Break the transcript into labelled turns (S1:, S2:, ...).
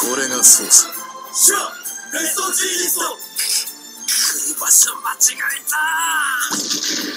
S1: これが操作
S2: シベストジーニスト
S1: 間違えた